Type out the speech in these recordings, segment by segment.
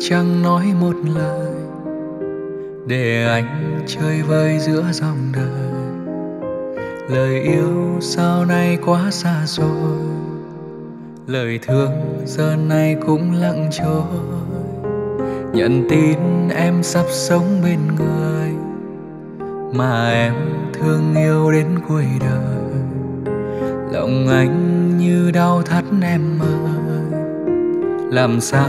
chẳng nói một lời để anh chơi vơi giữa dòng đời. Lời yêu sau này quá xa rồi, lời thương giờ này cũng lặng trôi. Nhận tin em sắp sống bên người mà em thương yêu đến cuối đời. Lòng anh như đau thắt em ơi làm sao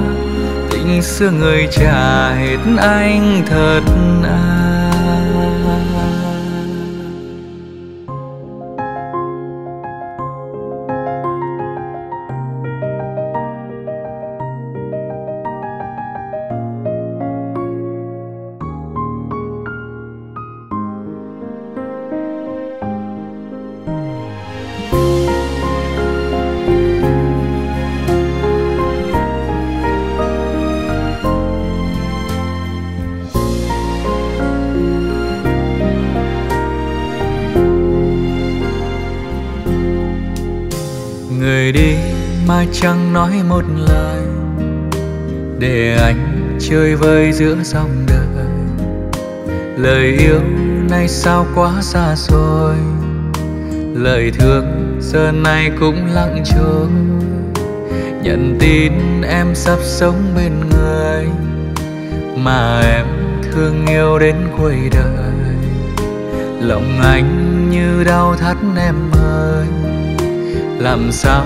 xưa người trả hết anh thật à mà chẳng nói một lời. Để anh chơi vơi giữa dòng đời. Lời yêu nay sao quá xa xôi. Lời thương giờ này cũng lặng trôi. Nhận tin em sắp sống bên người. Mà em thương yêu đến cuối đời. Lòng anh như đau thắt em ơi làm sao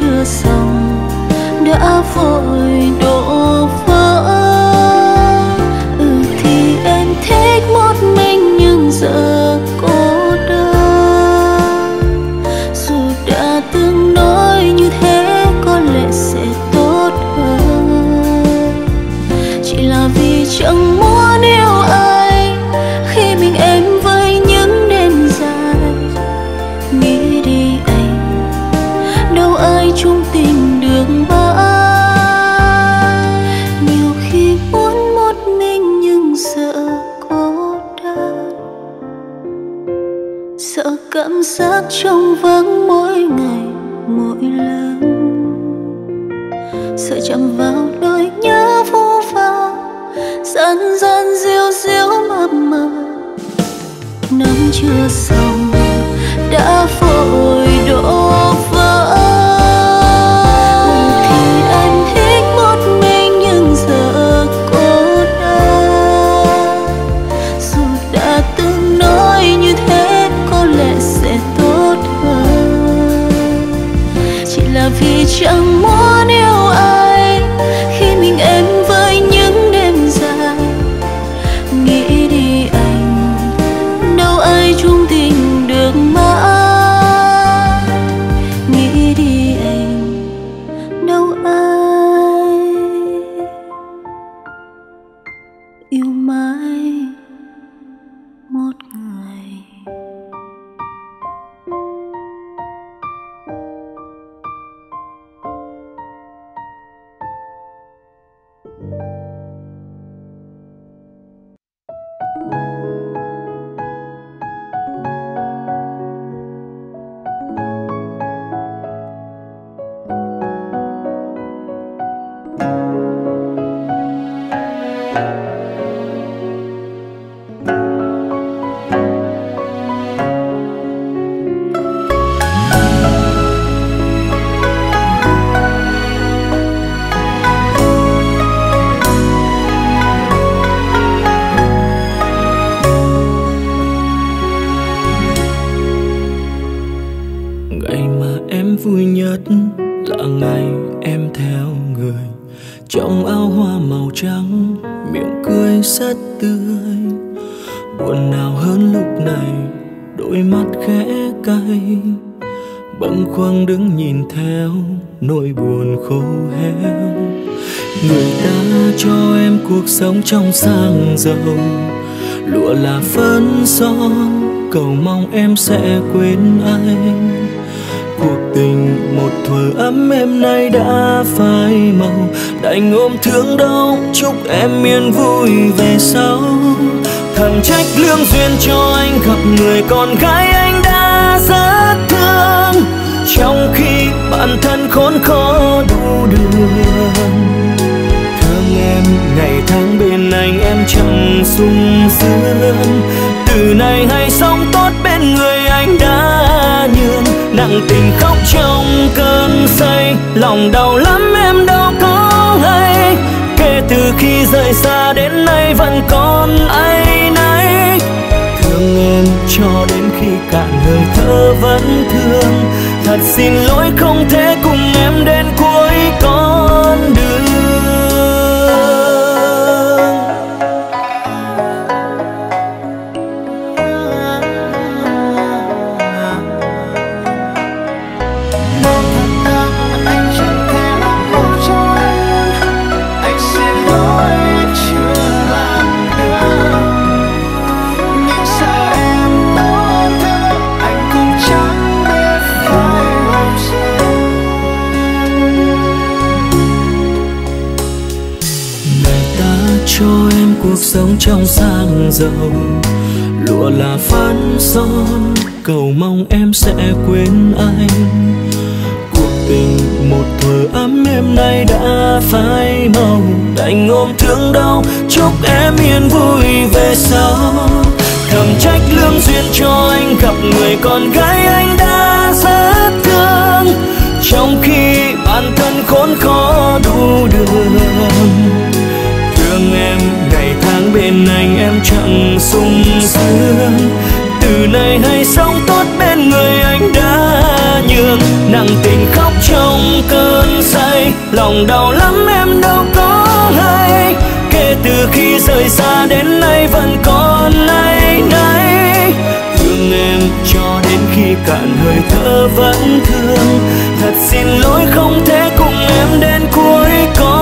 chưa xong. Đã vội là son cầu mong em sẽ quên anh. Cuộc tình một thuở ấm em nay đã phai màu. Đành ôm thương đau, chúc em yên vui về sau. Thằng trách lương duyên cho anh, gặp người con gái anh đã rất thương. Trong khi bản thân khốn khó đủ đường. Thương em, ngày tháng bên anh em chẳng sung sướng từ nay hãy sống tốt bên người anh đã nhường. Nặng tình khóc trong cơn say, lòng đau lắm em đâu có hay. Kể từ khi rời xa đến nay vẫn còn ai nấy. Thương em cho đến khi cạn hơi thở vẫn thương. Thật xin lỗi không thể cùng em đến cuối con đường. Sống trong sang giàu. Lụa là phán son, cầu mong em sẽ quên anh. Cuộc tình một thuở ấm em nay đã phai màu. Đành ôm thương đau, chúc em yên vui về sau. Thầm trách lương duyên cho anh, gặp người con gái anh đã rất thương. Trong khi bản thân khốn khó đủ đường bên anh em chẳng sung sướng. Từ nay hãy sống tốt bên người anh đã nhường. Nặng tình khóc trong cơn say, lòng đau lắm em đâu có hay. Kể từ khi rời xa đến nay vẫn còn nay nay thương em cho đến khi cạn hơi thở vẫn thương. Thật xin lỗi không thể cùng em đến cuối con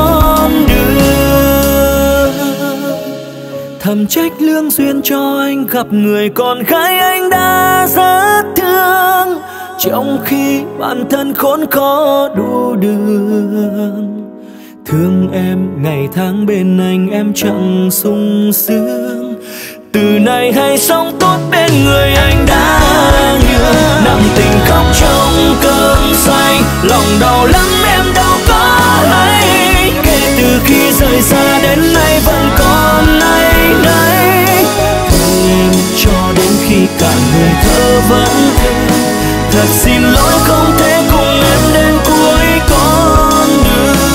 thầm trách lương duyên cho anh gặp người con gái anh đã rất thương. Trong khi bản thân khốn khó đủ đường. Thương em ngày tháng bên anh, em chẳng sung sướng. Từ nay hãy sống tốt bên người anh đã nhường. Nặng tình khóc trong cơn say, lòng đau lắm em đâu có hay. Kể từ khi rời xa đến vẫn thương thật xin lỗi không thể cùng em đến cuối con đường.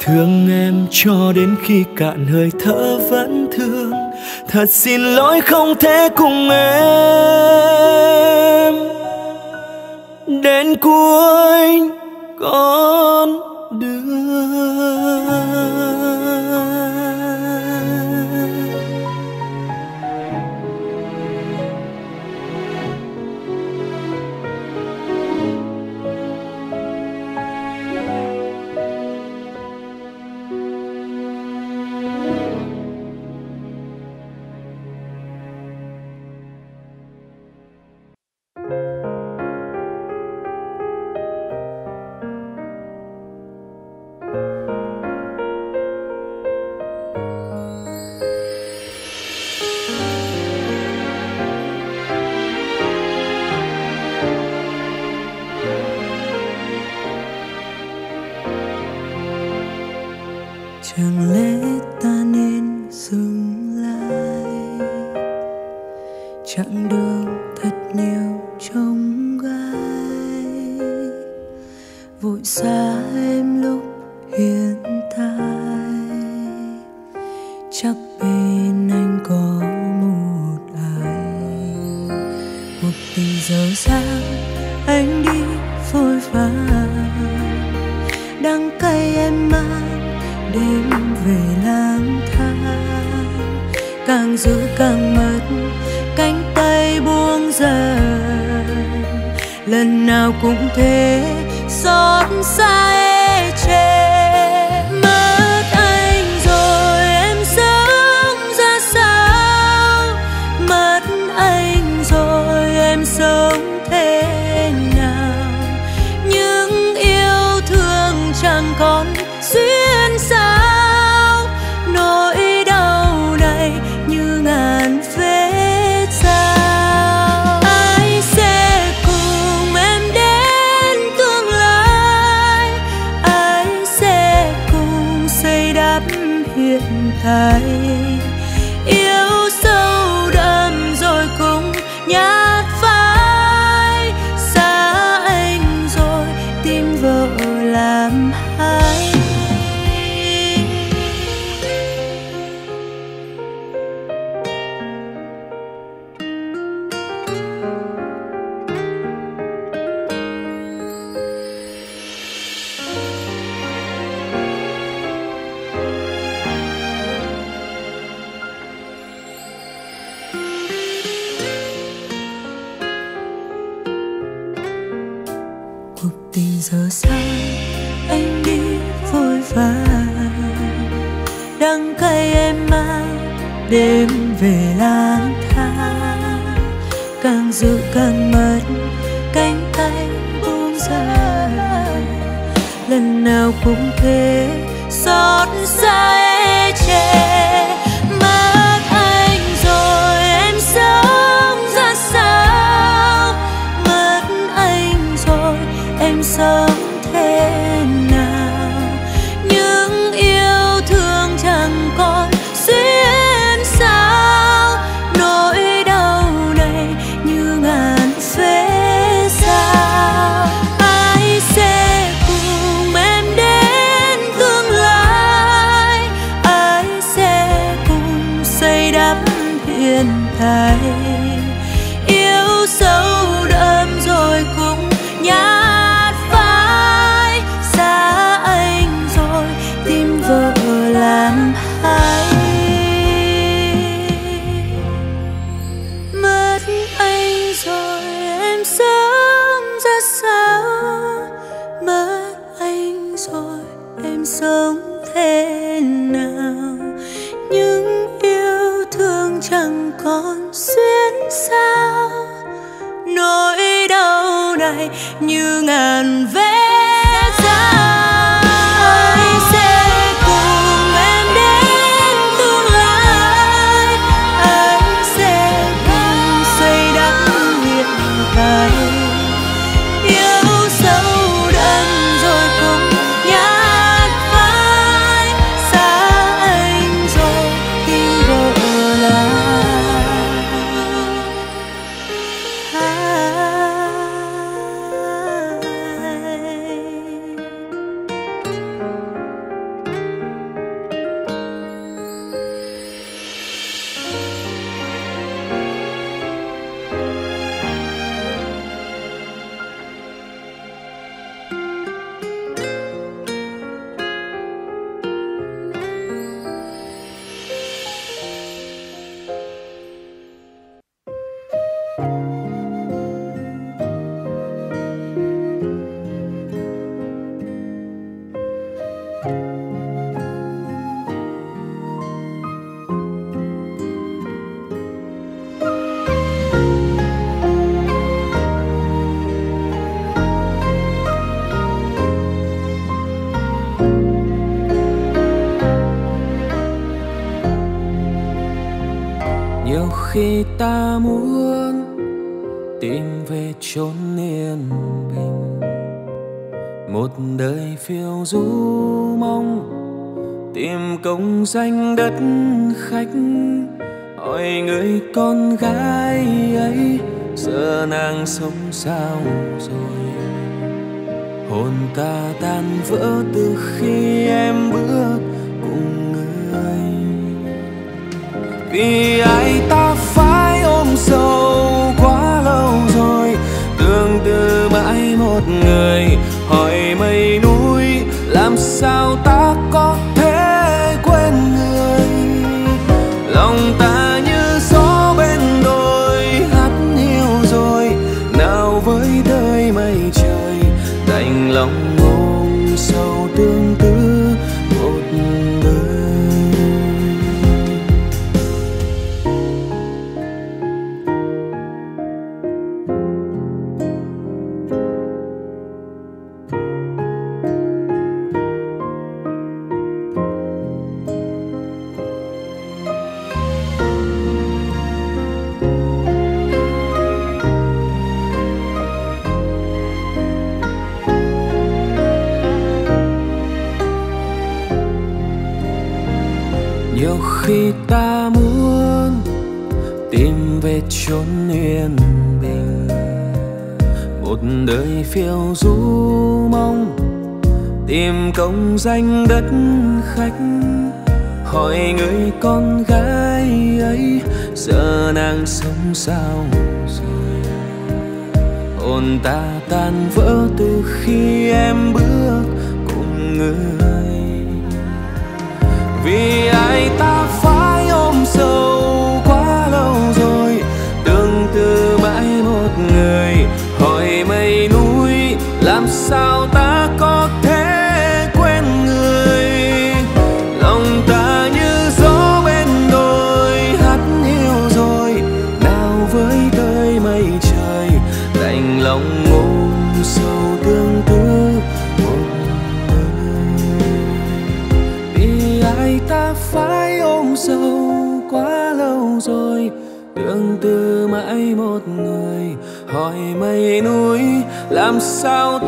Thương em cho đến khi cạn hơi thở vẫn thương. Thật xin lỗi không thể cùng em đến cuối con đường. nghèo du mong tìm công danh đất khách, hỏi người con gái ấy, giờ nàng sống sao rồi? Hồn ta tan vỡ từ khi em bước cùng người. Vì ai ta phải ôm sâu quá lâu rồi, tương tư mãi một người, hỏi mây núi saltar. phiêu du mong tìm công danh đất khách. Hỏi người con gái ấy, giờ nàng sống sao? Hồn ta tan vỡ từ khi em bước cùng người. Vì ai ta phải ôm sâu out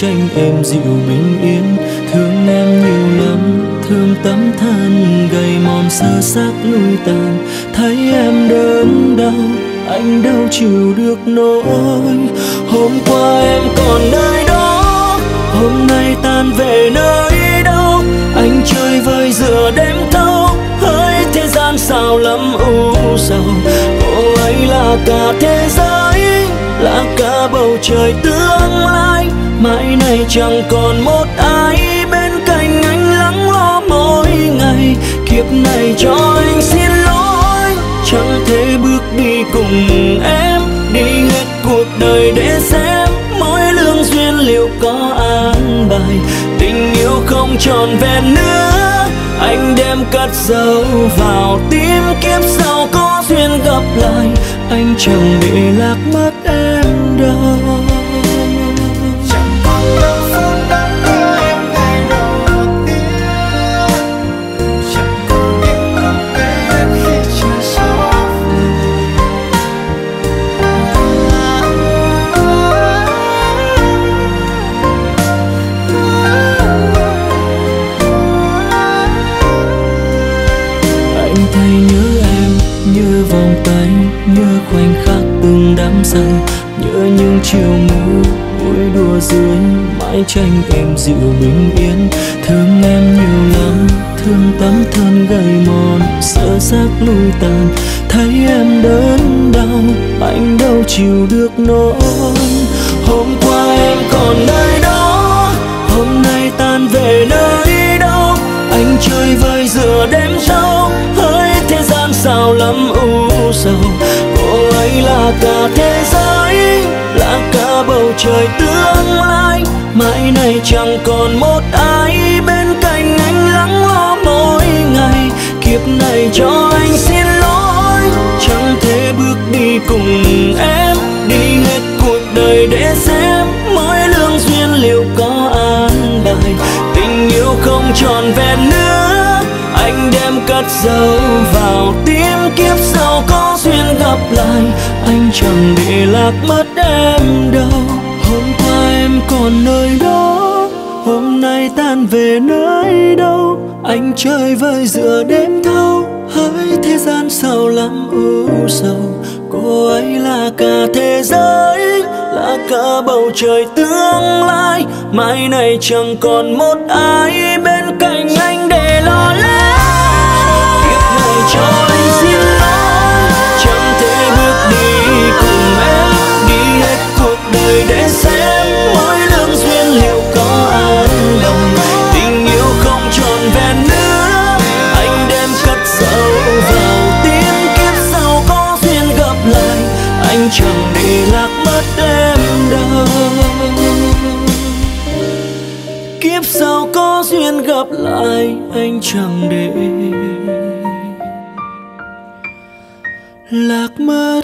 tranh em dịu bình yên. Thương em nhiều lắm, thương tấm thân gầy mòn sơ xác lui tàn. Thấy em đớn đau, anh đau chịu được nỗi. Hôm qua em còn nơi đó, hôm nay tan về nơi đâu. Anh chơi vơi giữa đêm thâu hỡi thế gian sao lắm u sầu. Cô ấy là cả thế giới, là cả bầu trời tương lai mãi nay chẳng còn một ai bên cạnh anh lắng lo mỗi ngày. Kiếp này cho anh xin lỗi, chẳng thể bước đi cùng em. Đi hết cuộc đời để xem mỗi lương duyên liệu có an bài. Tình yêu không tròn vẹn nữa, anh đem cất dấu vào tim. Kiếp sau có duyên gặp lại, anh chẳng bị lạc mất mãi tranh em dịu bình yên. Thương em nhiều lắm, thương tấm thân gầy mòn, sợ xác lui tàn. Thấy em đớn đau, anh đâu chịu được nỗi. Hôm qua em còn nơi đó, hôm nay tan về nơi đâu anh chơi vơi giữa đêm sâu hỡi thế gian sao lắm u sầu. Cô ấy là cả thế giới, là cả bầu trời tương nay này chẳng còn một ai bên cạnh anh lắng lo mỗi ngày. Kiếp này cho anh xin lỗi, chẳng thể bước đi cùng em. Đi hết cuộc đời để xem mỗi lương duyên liệu có an bài. Tình yêu không tròn vẹn nữa, anh đem cất dấu vào tim. Kiếp sau có duyên gặp lại, anh chẳng để lạc mất em đâu hôm qua em còn nơi đó, hôm nay tan về nơi đâu? Anh chơi vơi giữa đêm thâu hỡi thế gian sao lắm ưu sầu. Cô ấy là cả thế giới, là cả bầu trời tương lai, mai này chẳng còn một ai bên để lạc mất em đâu kiếp sau có duyên gặp lại anh chẳng để. Lạc mất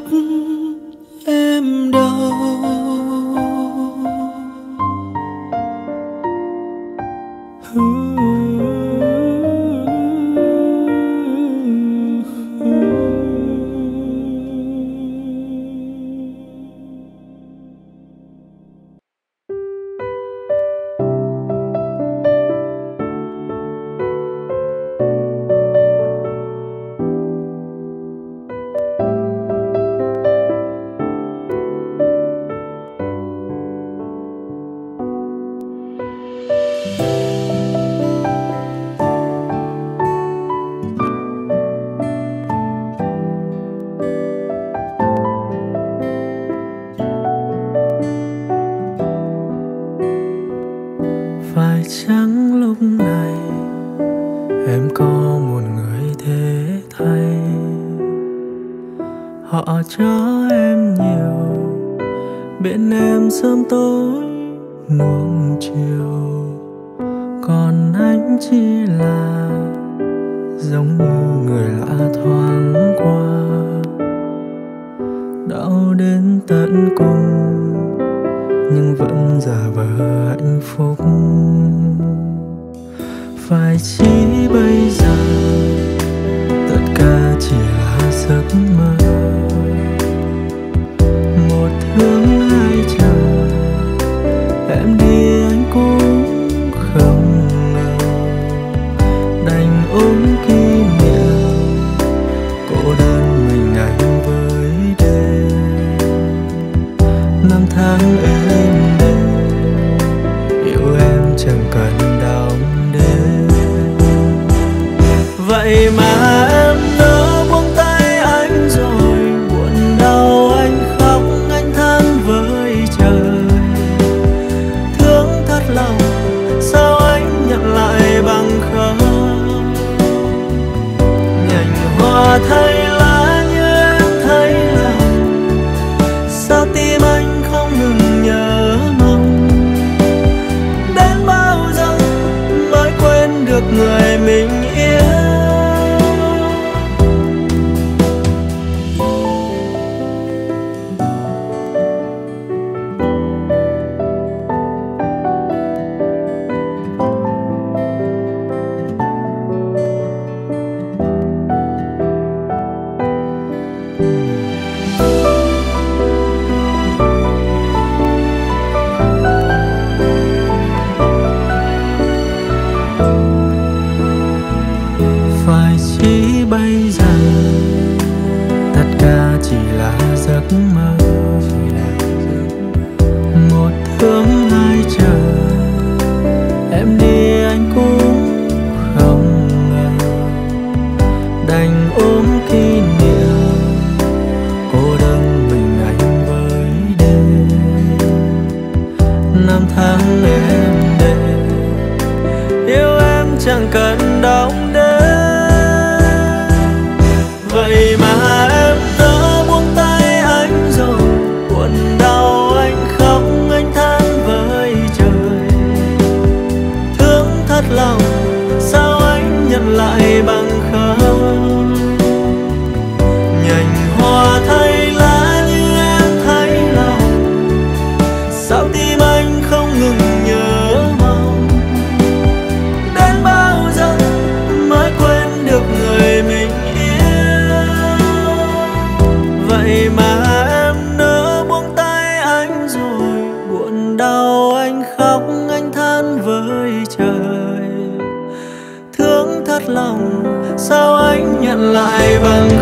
đến tận cùng, nhưng vẫn giả vờ hạnh phúc. Phải chỉ bây giờ, tất cả chỉ là giấc mơ anh nhận lại bằng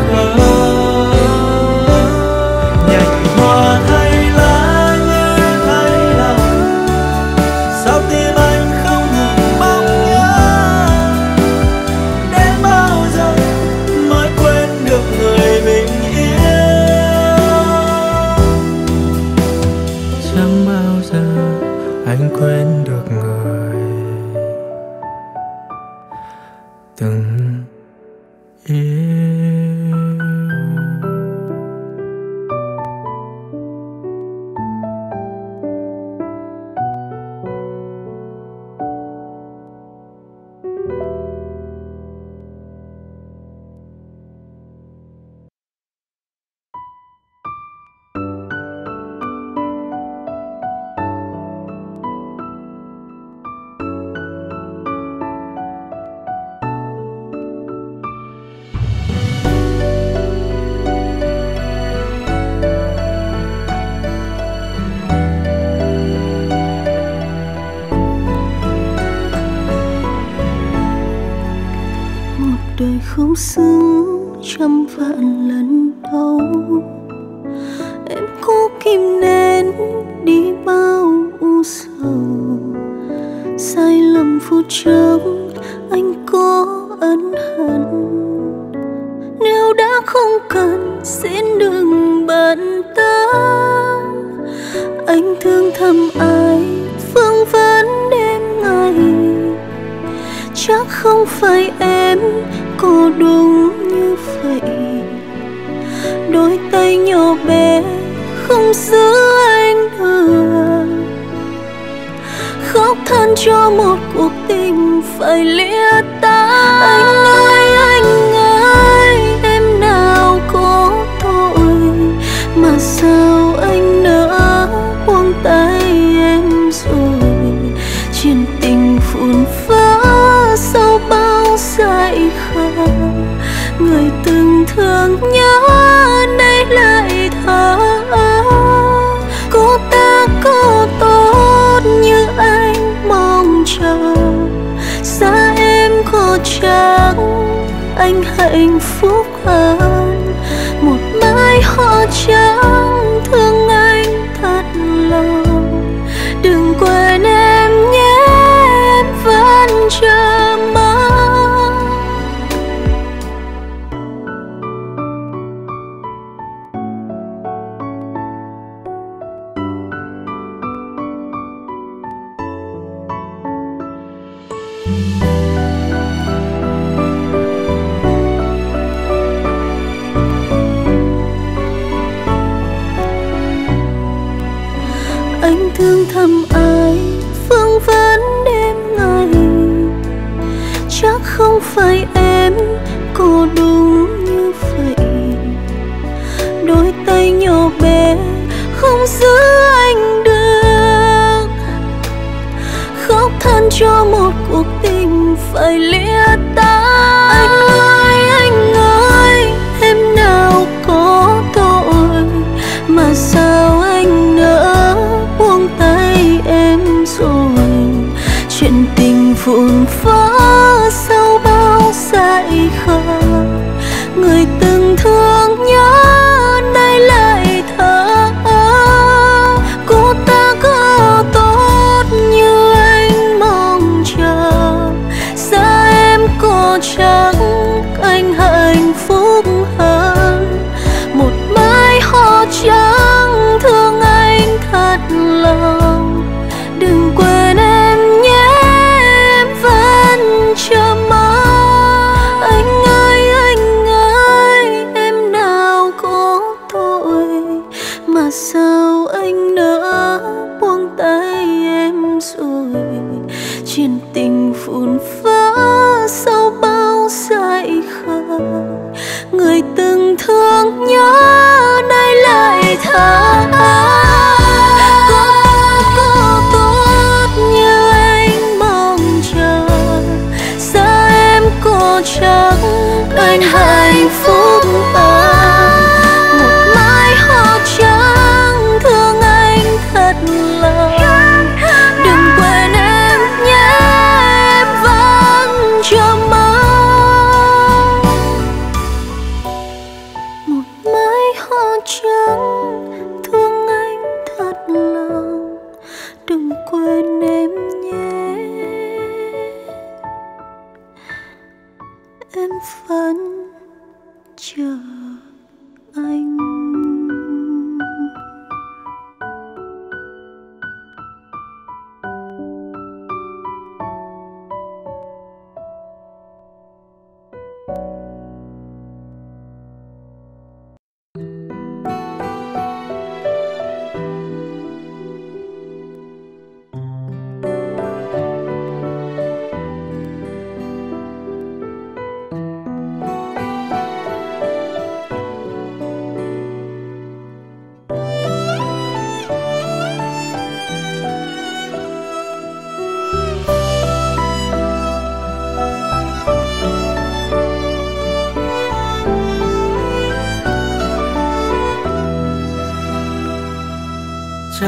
anh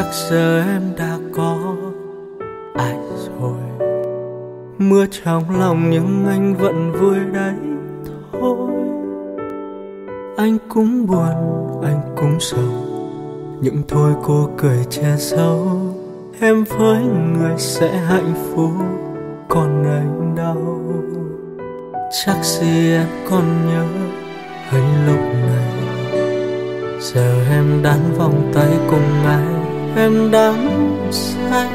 chắc giờ em đã có ai rồi? Mưa trong lòng nhưng anh vẫn vui đấy thôi. Anh cũng buồn, anh cũng sầu. Nhưng thôi cô cười che giấu. Em với người sẽ hạnh phúc, còn anh đau chắc gì em còn nhớ hay lúc này? Giờ em đắn vòng tay cùng ai? Em đắm say.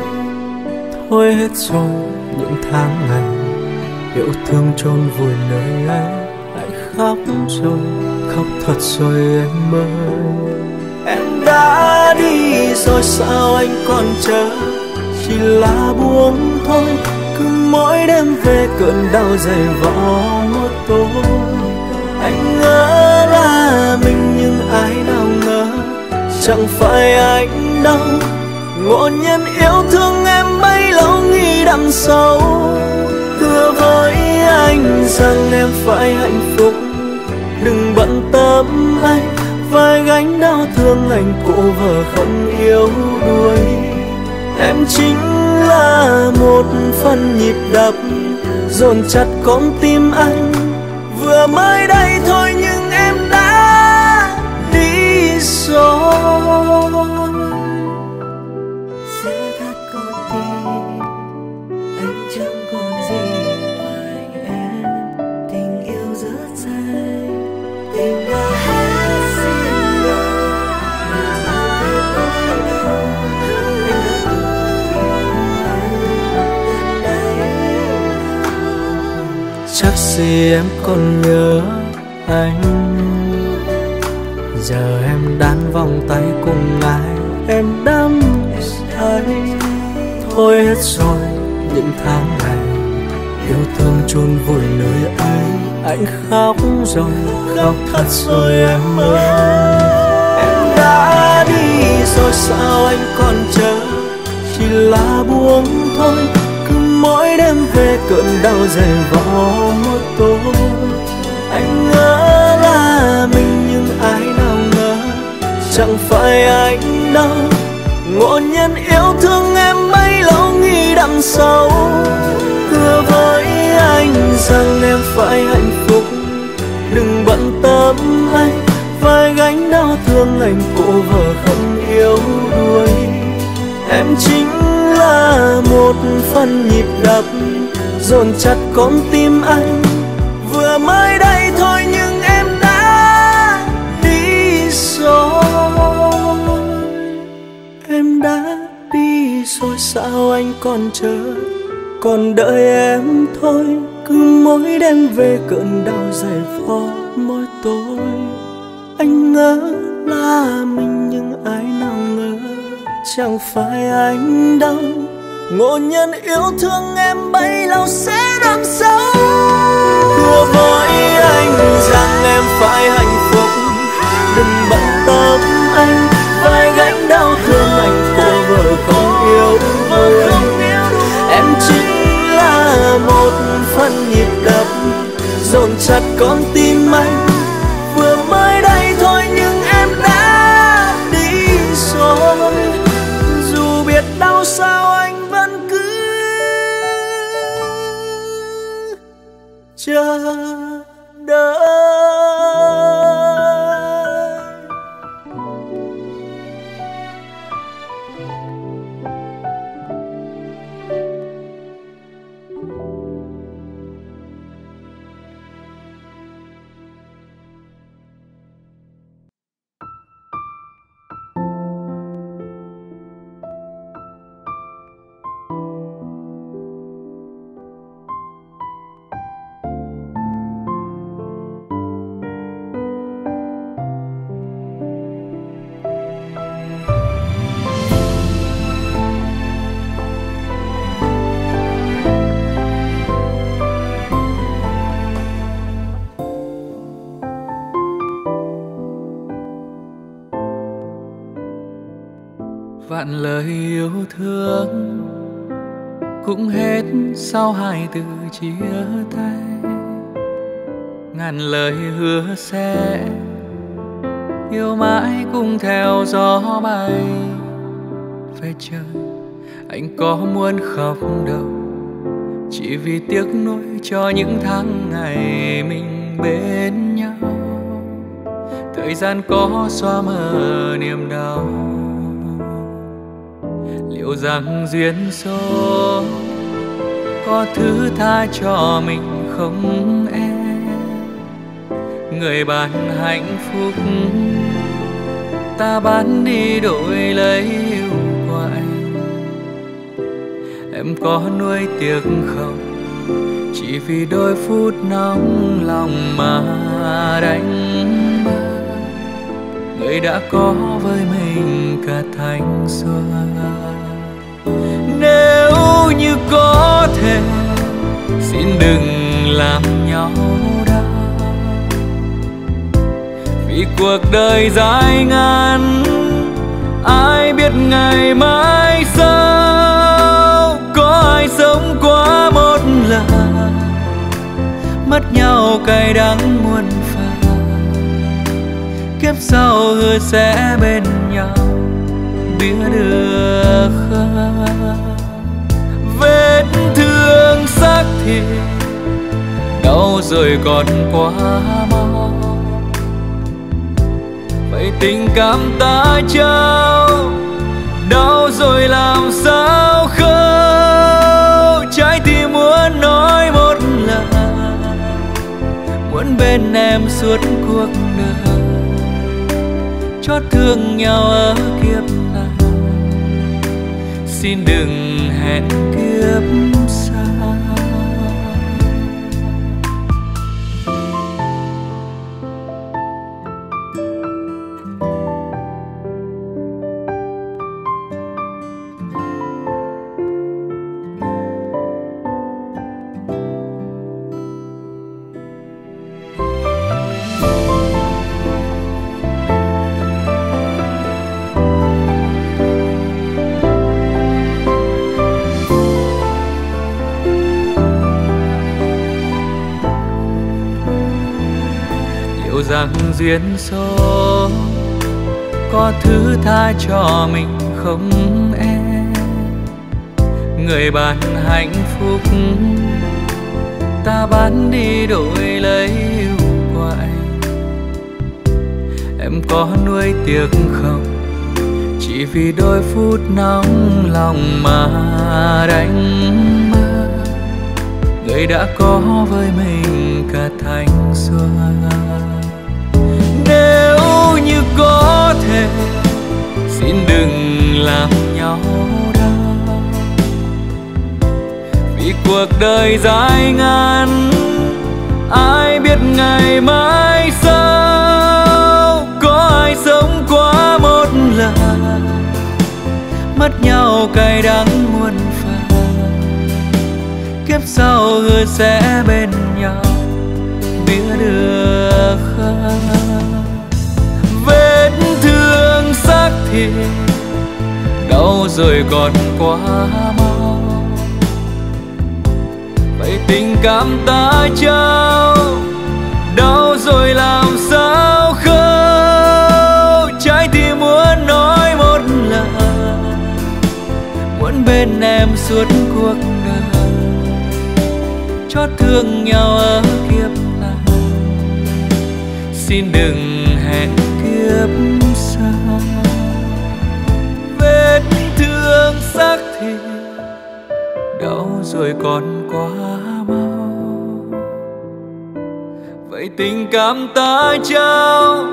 Thôi hết rồi, những tháng ngày, yêu thương chôn vùi nơi ấy lại khóc rồi. Khóc thật rồi em ơi. Em đã đi rồi, sao anh còn chờ? Chỉ là buông thôi, cứ mỗi đêm về cơn đau dày vò một tối. Anh ngỡ là mình nhưng ai nào ngờ, chẳng phải anh đâu ngộ nhân yêu thương em bấy lâu nghĩ đằng sau. Thưa với anh rằng em phải hạnh phúc. Đừng bận tâm anh, vai gánh đau thương anh cô vợ không yêu đuối. Em chính là một phần nhịp đập, dồn chặt con tim anh. Vừa mới đây thôi nhưng em đã đi rồi. Gì em còn nhớ anh? Giờ em đan vòng tay cùng ai? Em đắm say. Thôi hết rồi, những tháng ngày, yêu thương chôn vùi nơi ấy anh khóc rồi, khóc thật rồi em ơi. Em đã đi rồi, sao anh còn chờ? Chỉ là buông thôi mỗi đêm về cơn đau dày vò một tối. Anh ngỡ là mình nhưng ai nào ngờ, chẳng phải anh đâu. Ngộ nhân yêu thương em bấy lâu nghĩ đằng sau. Hứa với anh rằng em phải hạnh phúc. Đừng bận tâm anh, vai gánh đau thương anh, cô vợ không yêu đuối. Em chính một phần nhịp đập, dồn chặt con tim anh. Vừa mới đây thôi nhưng em đã đi rồi. Em đã đi rồi, sao anh còn chờ? Còn đợi em thôi, cứ mỗi đêm về cơn đau dày vò mỗi tối anh ngỡ là mình nhưng ai nào ngờ, chẳng phải anh đâu ngộ nhân yêu thương em bấy lâu sẽ đằng sau đùa với anh rằng em phải hạnh phúc. Đừng bận tâm anh, vai gánh đau thương anh, cô vợ không yêu đuối em chính là một phần nhịp đập, dồn chặt con tim anh. Chờ sau hai từ chia tay. Ngàn lời hứa sẽ yêu mãi cùng theo gió bay. Về trời, anh có muốn khóc đâu. Chỉ vì tiếc nuối cho những tháng ngày mình bên nhau. Thời gian có xóa mờ niềm đau. Liệu rằng duyên số có thứ tha cho mình không em? Người bạn hạnh phúc, ta bán đi đổi lấy yêu của anh em có nuôi tiếc không? Chỉ vì đôi phút nóng lòng mà đánh mất. Người đã có với mình cả thanh xuân nếu như có thể, xin đừng làm nhau đau. Vì cuộc đời dài ngàn ai biết ngày mai sau, có ai sống qua một lần. Mất nhau cay đắng muôn phần, kiếp sau hứa sẽ bên nhau, biết được không? Xác đau rồi còn quá mau. Vậy tình cảm ta trao, đau rồi làm sao khâu trái tim muốn nói một lần muốn bên em suốt cuộc đời. Chót thương nhau ở kiếp này. Xin đừng duyên số. Có thứ tha cho mình không em? Người bạn hạnh phúc, ta bán đi đổi lấy yêu của em có nuôi tiếc không? Chỉ vì đôi phút nóng lòng mà đánh mất người đã có với mình cả thanh xuân có thể xin đừng làm nhau đau. Vì cuộc đời dài ngàn, ai biết ngày mai sao có ai sống quá một lần. Mất nhau cay đắng muôn phần, kiếp sau hứa sẽ bên nhau, biết được không? rời còn quá mau. Vậy tình cảm ta trao đau rồi làm sao khâu trái tim muốn nói một lần, muốn bên em suốt cuộc đời. Cho thương nhau ở kiếp này. Xin đừng rồi còn quá mau. Vậy tình cảm ta trao,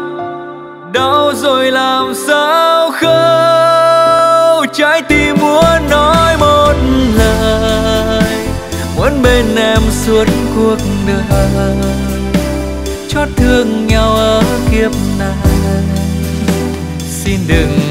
đau rồi làm sao khâu? Trái tim muốn nói một lời, muốn bên em suốt cuộc đời. Chót thương nhau ở kiếp này. Xin đừng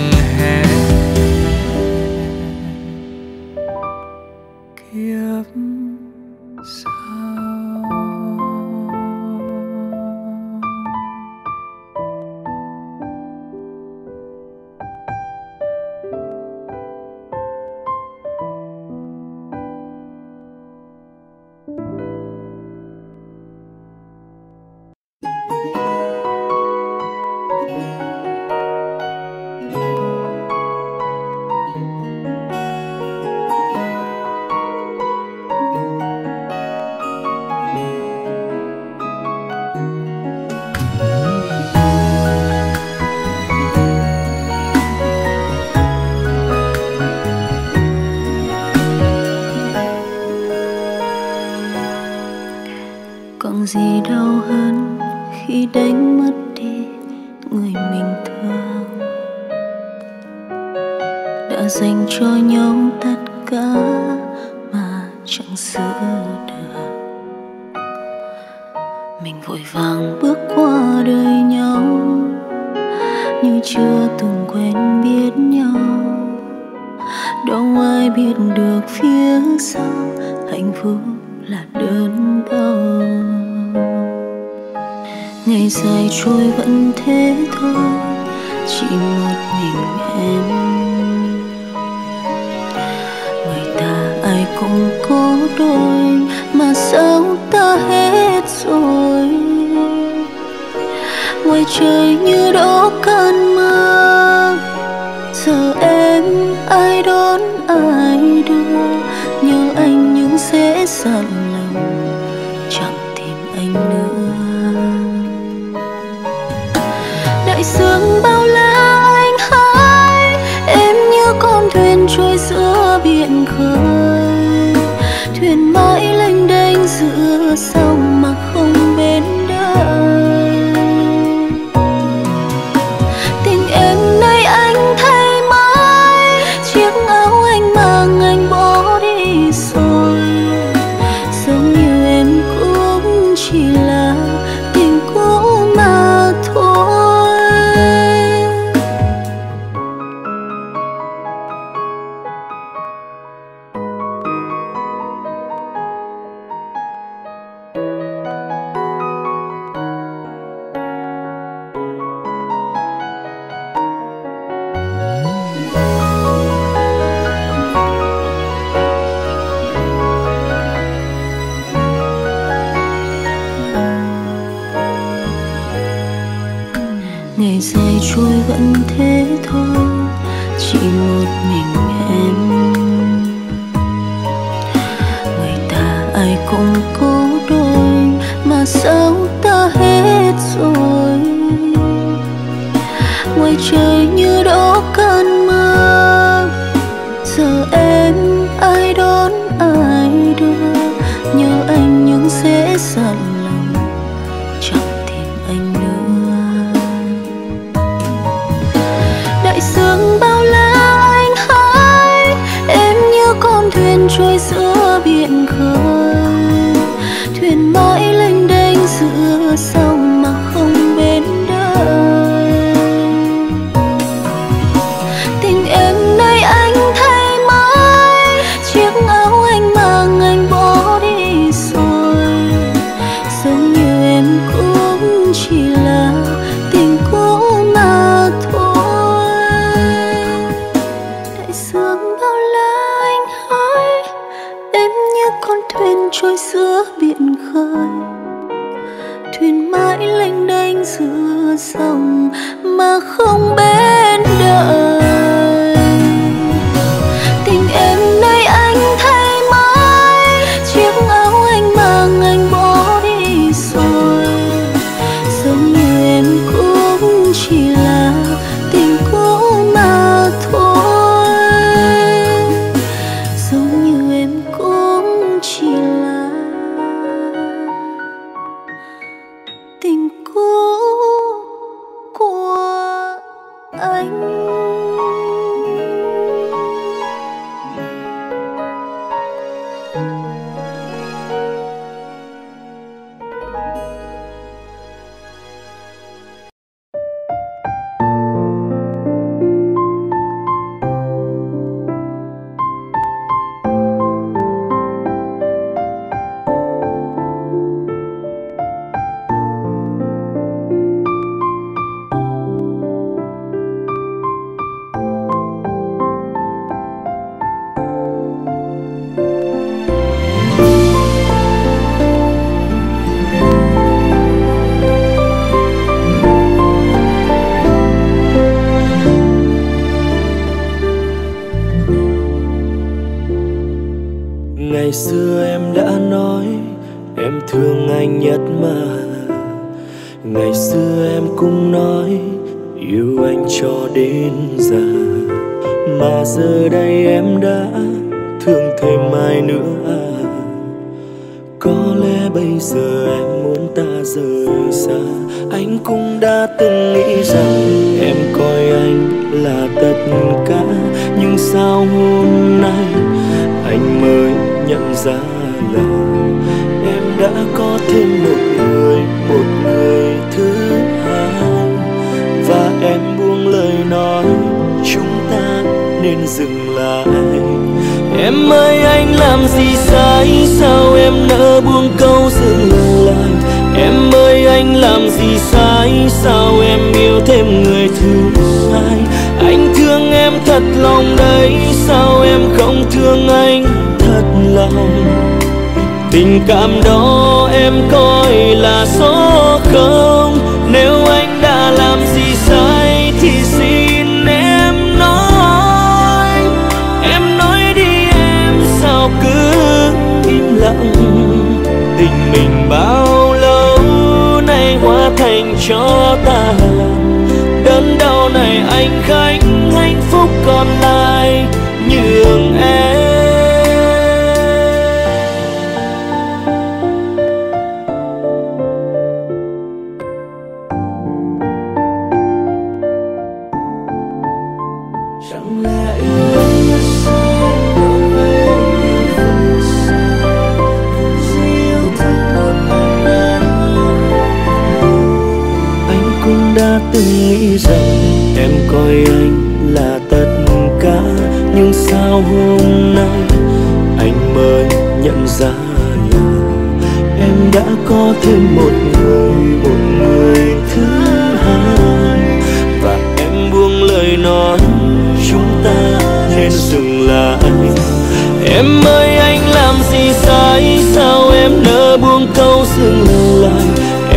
Em ơi, anh làm gì sai? Sao em nỡ buông câu dừng lại?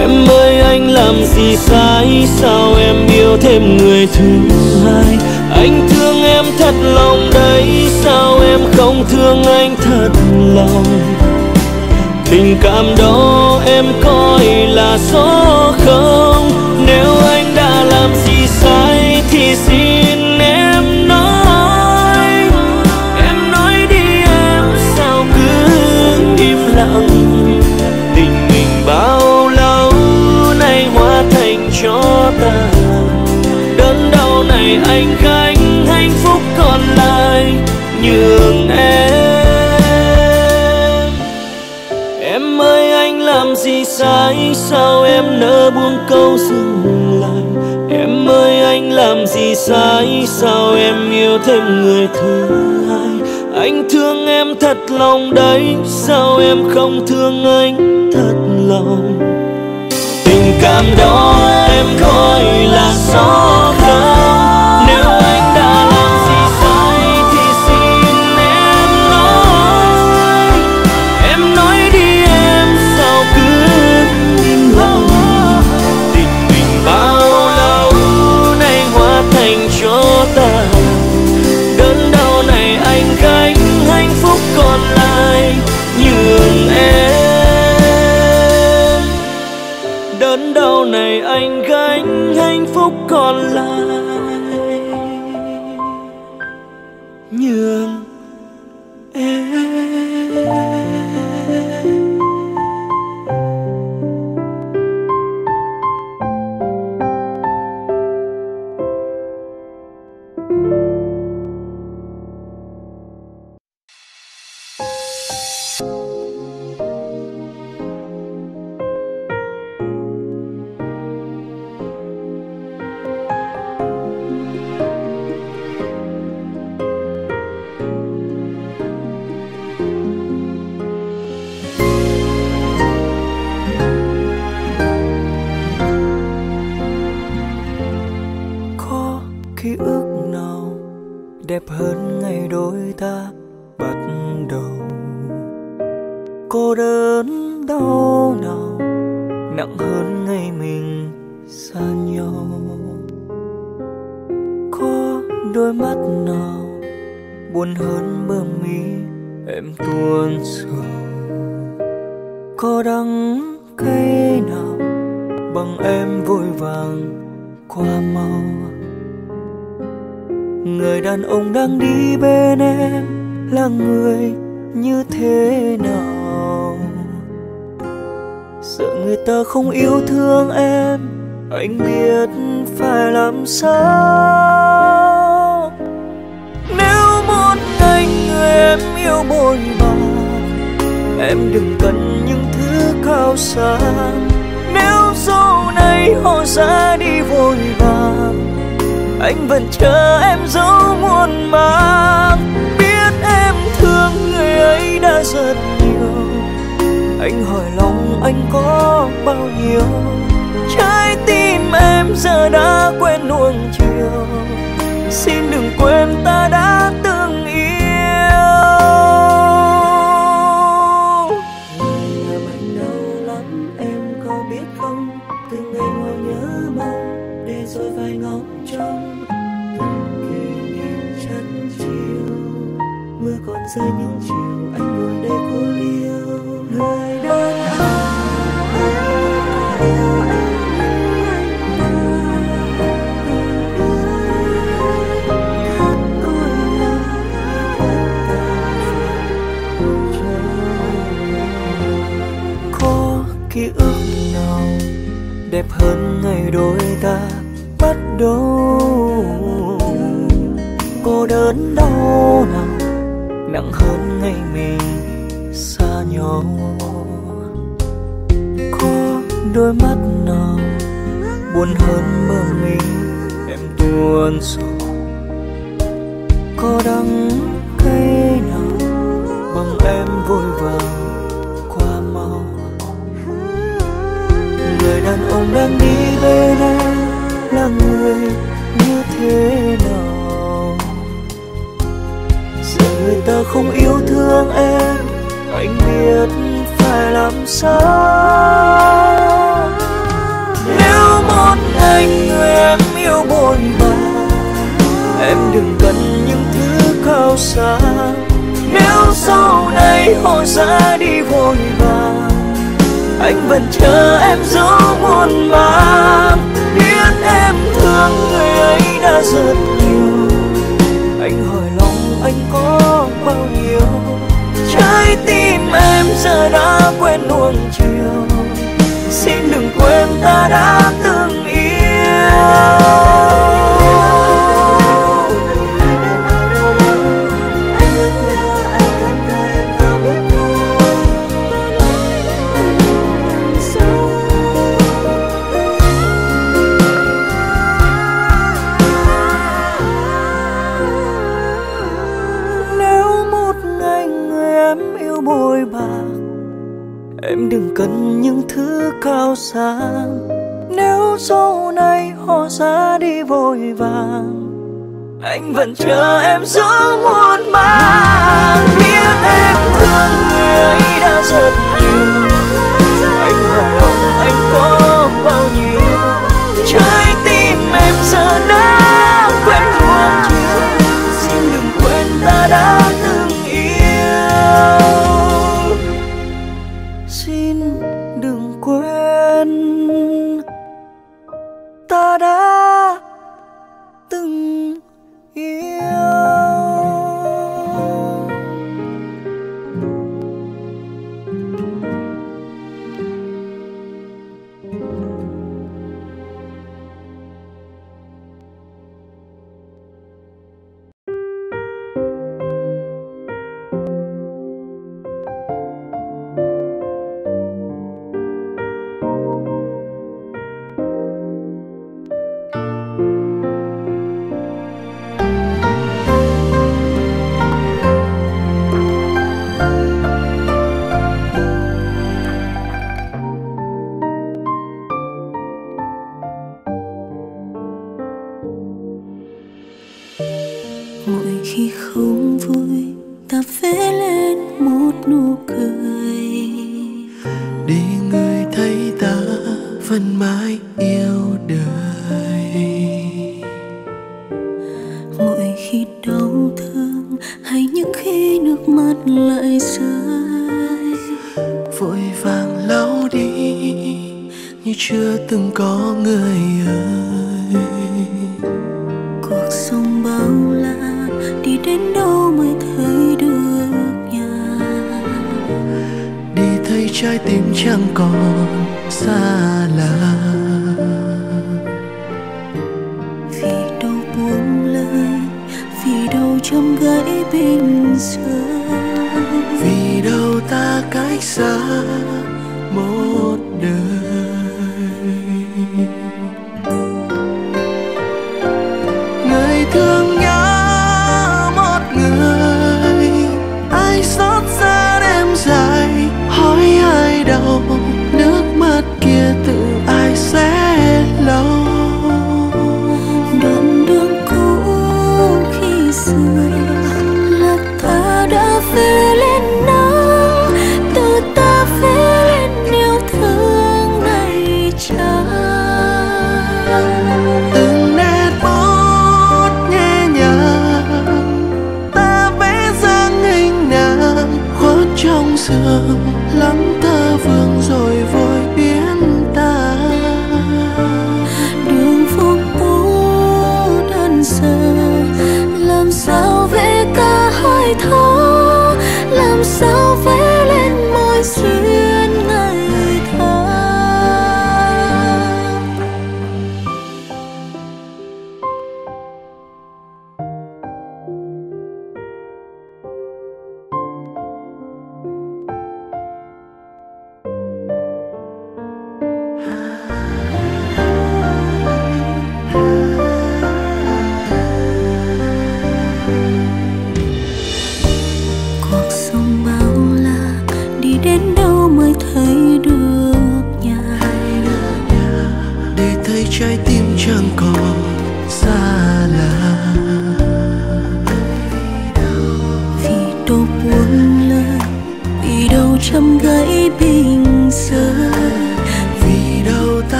Em ơi, anh làm gì sai? Sao em yêu thêm người thứ hai? Anh thương em thật lòng đấy. Sao em không thương anh thật lòng? Tình cảm đó em coi là số không? Nếu anh đã làm gì sai thì xin đời anh khánh hạnh phúc còn lại, nhường em. Em ơi, anh làm gì sai? Sao em nỡ buông câu dừng lại? Em ơi, anh làm gì sai? Sao em yêu thêm người thứ hai? Anh thương em thật lòng đấy. Sao em không thương anh thật lòng? Tình cảm đó em coi là gió khao anh gánh hạnh phúc còn lại. Cây nào bằng em vội vàng qua mau. Người đàn ông đang đi bên em là người như thế nào? Sợ người ta không yêu thương em, anh biết phải làm sao? Nếu muốn anh người em yêu bồi bàn em đừng cần những thứ cao xa. Nếu sau này họ ra đi vội vàng, anh vẫn chờ em dấu muôn mang biết em thương người ấy đã rất nhiều. Anh hỏi lòng anh có bao nhiêu? Trái tim em giờ đã quên nuông chiều. Xin đừng quên ta đã từng rơi những chiều anh ngồi đây cô liêu người đơn ký ức nào đẹp hơn ngày đôi ta bắt đầu. Cô đơn đau nào nặng hơn ngày mình xa nhau. Có đôi mắt nào buồn hơn mơ mình em tuôn sầu có đắng cay nào bằng em vội vàng người đàn ông đang đi bên em là người như thế nào? Ta không yêu thương em anh biết phải làm sao nếu một anh người em yêu buồn bã, em đừng cần những thứ cao xa nếu sau này họ ra đi vội vàng anh vẫn chờ em dấu muôn bã. biết em thương người ấy đã dần có bao nhiêu. Trái tim em giờ đã quên nuông chiều. Xin đừng quên ta đã từng yêu. Vẫn chờ em giữa mùa.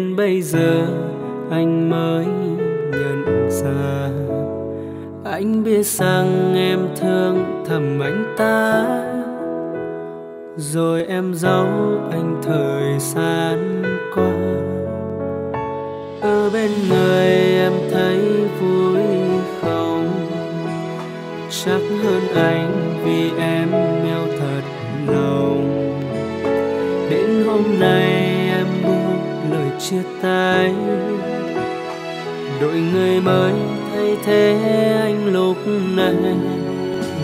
Đến bây giờ anh mới nhận ra. Anh biết rằng em thương thầm anh ta, rồi em giấu anh thời gian người mới thay thế anh lúc này.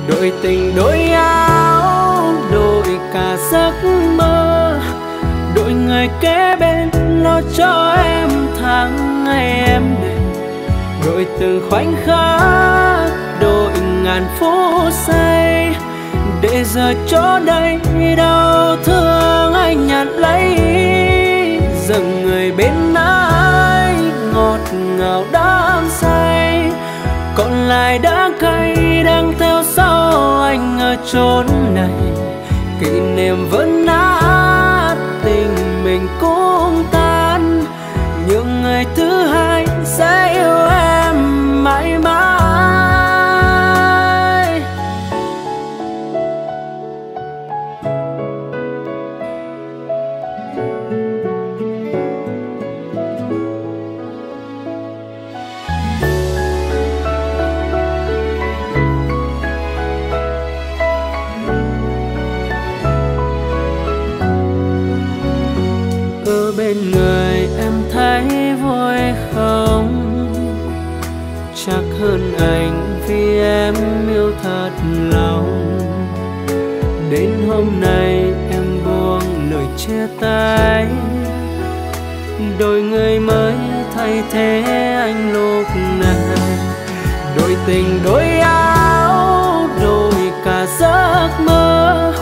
Đội tình đổi áo đổi cả giấc mơ. Đội người kế bên lo cho em tháng ngày em đêm đội từng khoảnh khắc, đội ngàn phút giây. Để giờ chỗ đây đau thương anh nhận lấy. Dừng người bên ngào đã say, còn lại đã cay đang theo sau anh ở chốn này. Kỷ niệm vẫn nát tình mình cũng chắc hơn anh vì em yêu thật lòng. Đến hôm nay em buông lời chia tay. Đôi người mới thay thế anh lúc này. Đôi tình, đôi áo, đôi cả giấc mơ.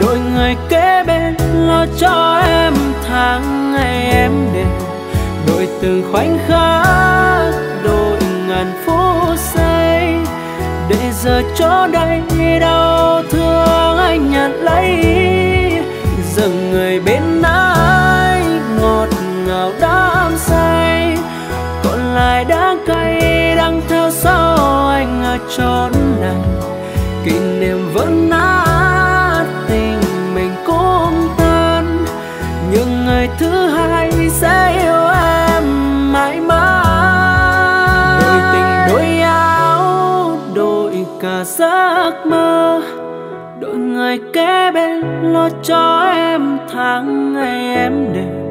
Đôi người kế bên lo cho em tháng ngày em đều đôi từng khoảnh khắc giờ chỗ đây đau thương anh nhận lấy. Dừng người bên ai ngọt ngào đắm say. Còn lại đã cay đang theo sau anh ở chốn này kỷ niệm vẫn nát, tình mình cũng tan. Nhưng người thứ hai sẽ yêu giấc mơ. Đội người kế bên, lo cho em tháng ngày em đêm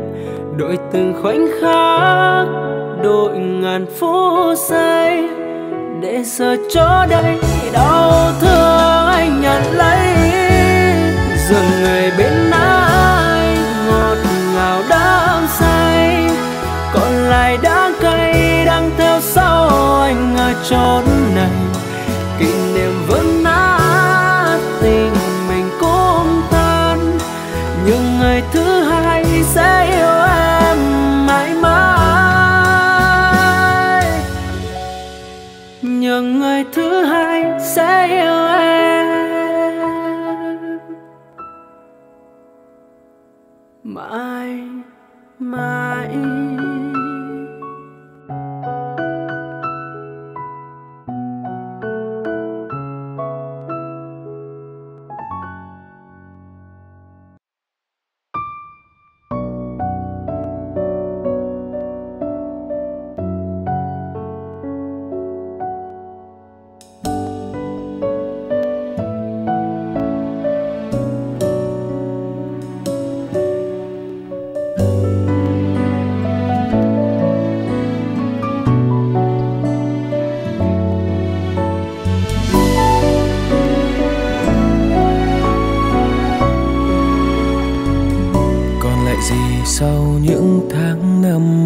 đội từng khoảnh khắc đội ngàn phút giây. Để giờ chỗ đây, đau thương anh nhận lấy. Giờ người bên ai, ngọt ngào đắm say. Còn lại đã cay đang theo sau anh ở chốn này. Hai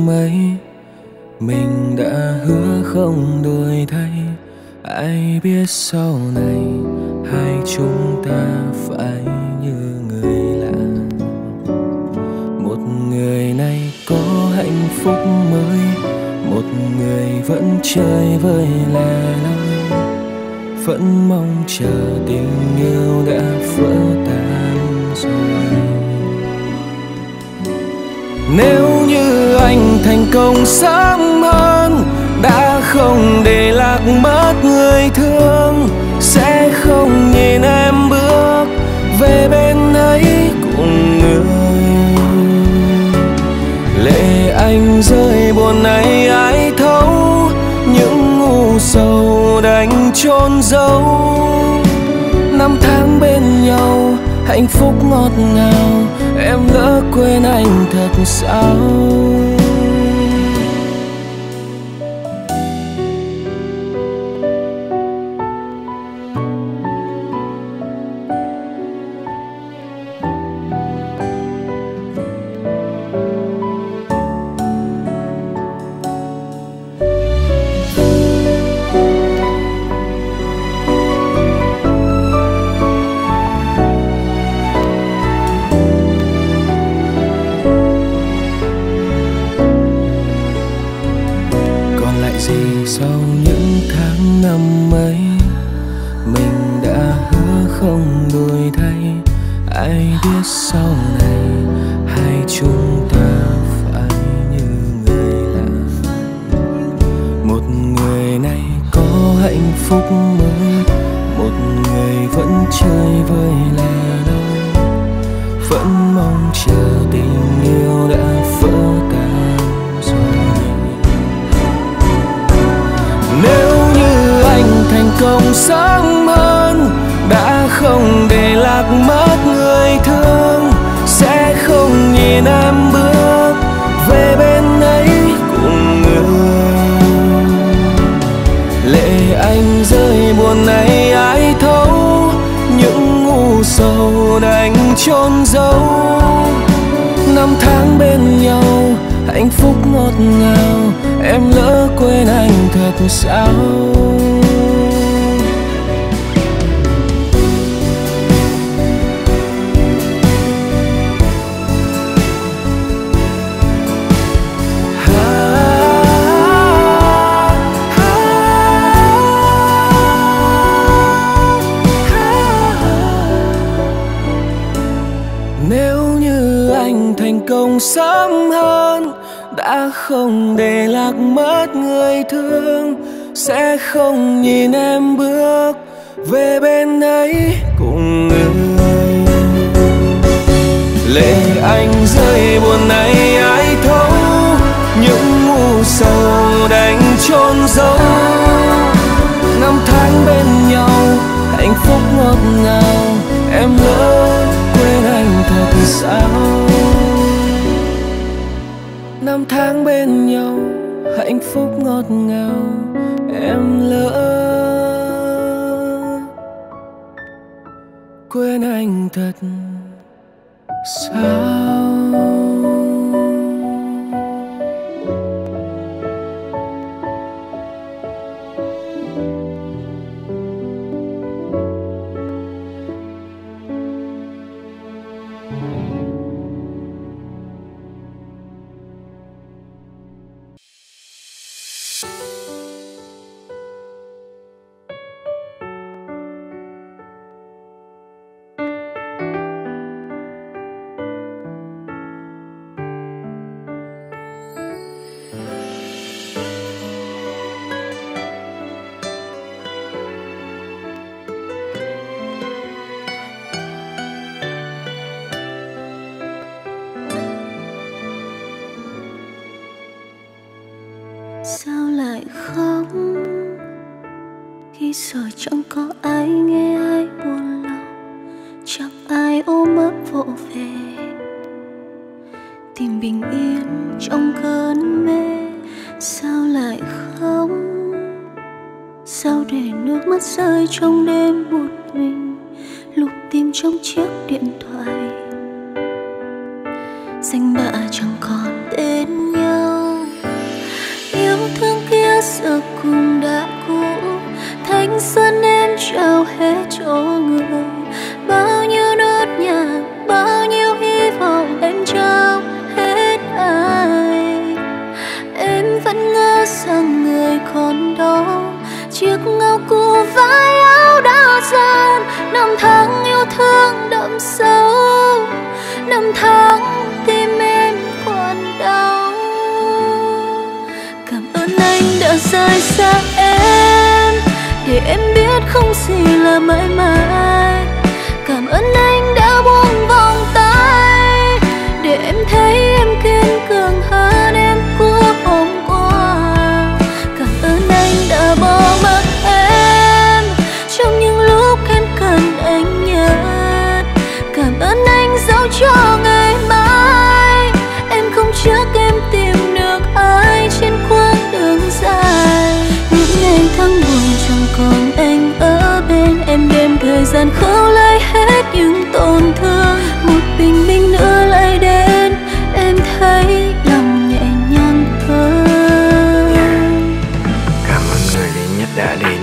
mấy ấy. Mình đã hứa không đổi thay. Ai biết sau này hai chúng ta phải như người lạ. Một người này có hạnh phúc mới. Một người vẫn chơi vơi lẻ loi. Vẫn mong chờ tình yêu đã vỡ tan. Nếu như anh thành công sớm hơn, đã không để lạc mất người thương, sẽ không nhìn em bước về bên ấy cùng người. Lệ anh rơi buồn này ai thấu, những ngu sầu đành chôn dấu. Năm tháng bên nhau, hạnh phúc ngọt ngào em lỡ quên anh thật sao? ngao em lỡ quên anh thật sao? Thương, sẽ không nhìn em bước về bên ấy cùng người. Lệ anh rơi buồn này ai thấu, những ngu sầu đánh chôn dấu. Năm tháng bên nhau, hạnh phúc ngọt ngào, em lỡ quên anh thật sao? Năm tháng bên nhau hạnh phúc ngọt ngào em lỡ quên anh thật sao? Đêm gian khâu lấy hết những tổn thương. Một bình minh nữa lại đến, em thấy lòng nhẹ nhàng hơn. Cảm ơn người đến nhất đã đến.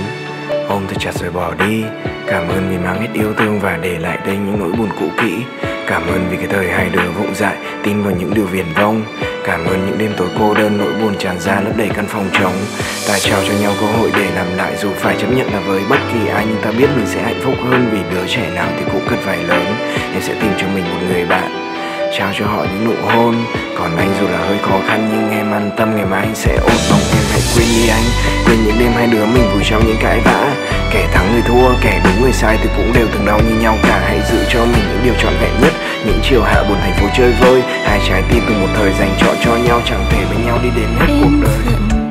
Ôm thật chặt rồi bỏ đi. Cảm ơn vì mang hết yêu thương và để lại đây những nỗi buồn cũ kỹ. Cảm ơn vì cái thời hai đứa vụng dại, Tin vào những điều viển vông. Cảm ơn những đêm tối cô đơn nỗi buồn tràn ra lấp đầy căn phòng trống. Ta trao cho nhau cơ hội để làm lại Dù phải chấp nhận là với bất kỳ ai Nhưng ta biết mình sẽ hạnh phúc hơn Vì đứa trẻ nào thì cũng cần phải lớn. Em sẽ tìm cho mình một người bạn Trao cho họ những nụ hôn. Còn anh dù là hơi khó khăn nhưng em an tâm Ngày mai anh sẽ ôm vòng em hãy quên đi anh. Quên những đêm hai đứa mình vùi trong những cãi vã. Kẻ thắng người thua, kẻ đúng người sai thì cũng đều từng đau như nhau cả. Hãy giữ cho mình những điều trọn vẹn nhất. Những chiều hạ buồn thành phố chơi vơi. Hai trái tim từ một thời dành chọn cho nhau Chẳng thể với nhau đi đến hết cuộc đời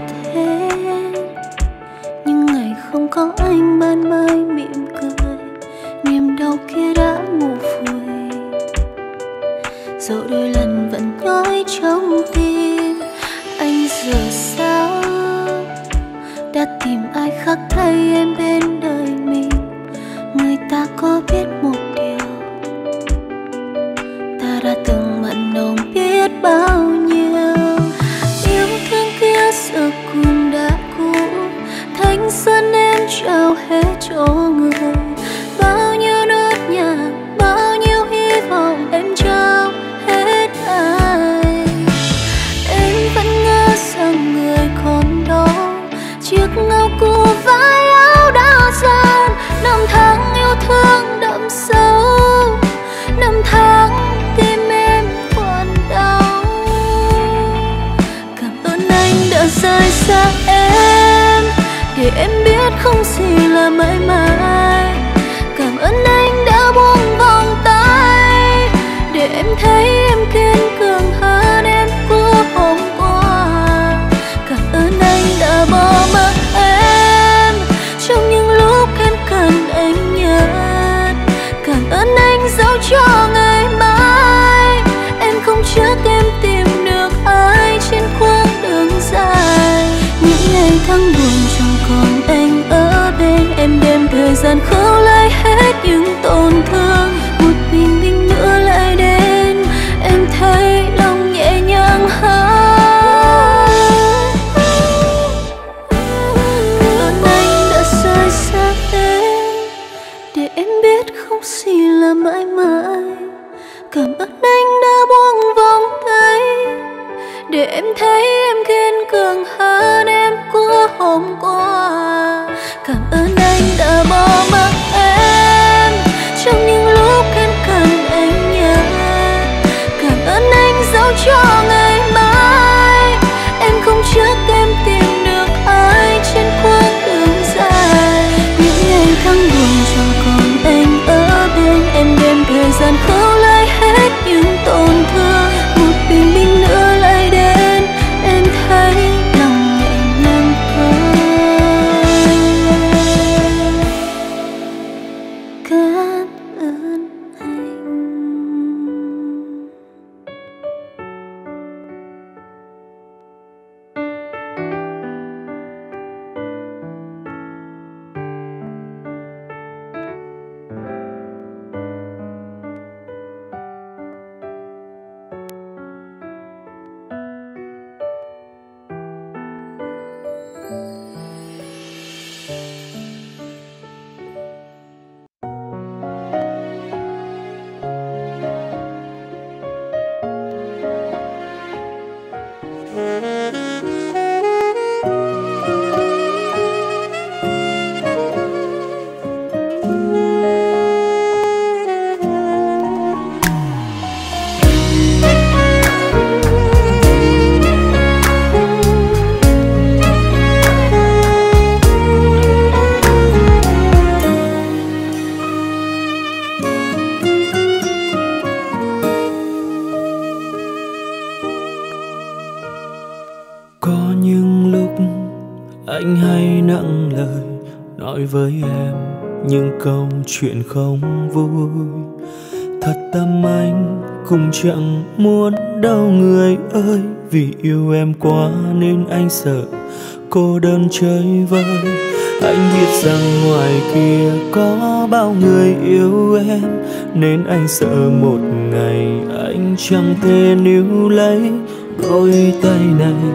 em thấy em kiên cường hơn em của hôm qua. Không vui. Thật tâm anh, cũng chẳng muốn đau người ơi. Vì yêu em quá nên anh sợ cô đơn chơi vơi. Anh biết rằng ngoài kia có bao người yêu em, nên anh sợ một ngày anh chẳng thể níu lấy đôi tay này.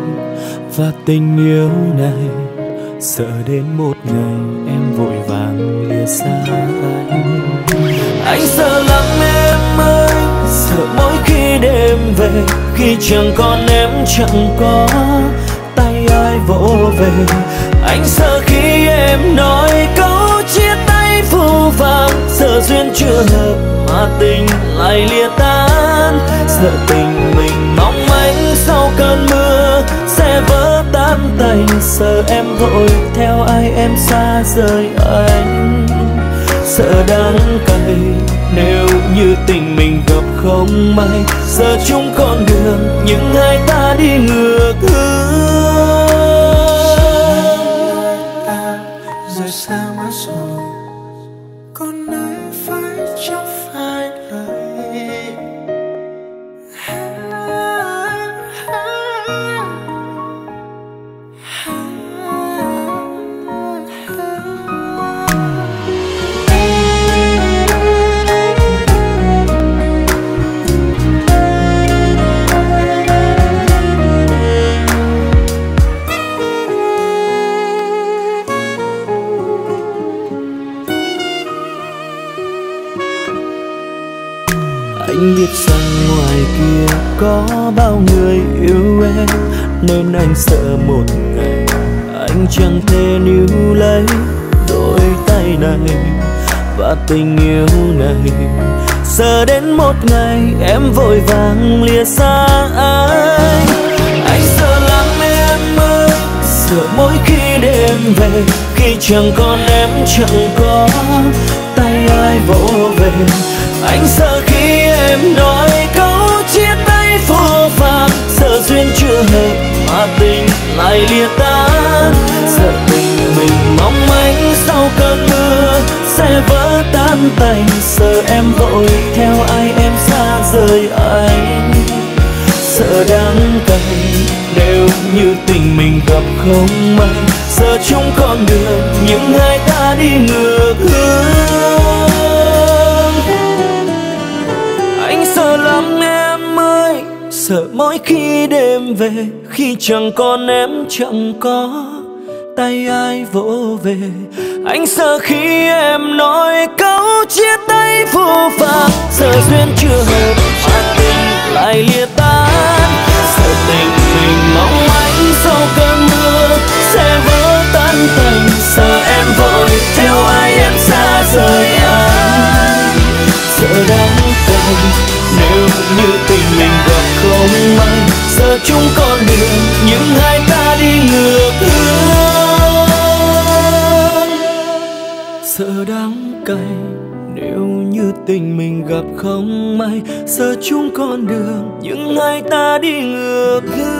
Và tình yêu này, sợ đến một ngày em vội vàng lìa xa. anh anh sợ lắm em ơi, sợ mỗi khi đêm về, khi chẳng còn em chẳng có tay ai vỗ về. Anh sợ khi em nói câu chia tay phù vàng sợ duyên chưa hợp mà tình lại lìa tan. Sợ tình mình mong manh sau cơn mưa sẽ vỡ tan tành sợ em vội theo ai em xa rời anh sợ đắng cay, nếu như tình mình gặp không may, giờ chung con đường, nhưng hai ta đi ngược chẳng còn em, chẳng có tay ai vỗ về. Anh sợ khi em nói câu chia tay vô phàng sợ duyên chưa hợp mà tình lại lìa tan. Sợ tình mình mong anh sau cơn mưa sẽ vỡ tan tành sợ em vội. Theo ai em xa rời anh sợ đang như tình mình gặp không may. Giờ chung con đường nhưng hai ta đi ngược hướng sợ đắng cay, nếu như tình mình gặp không may. Giờ chung con đường nhưng hai ta đi ngược hướng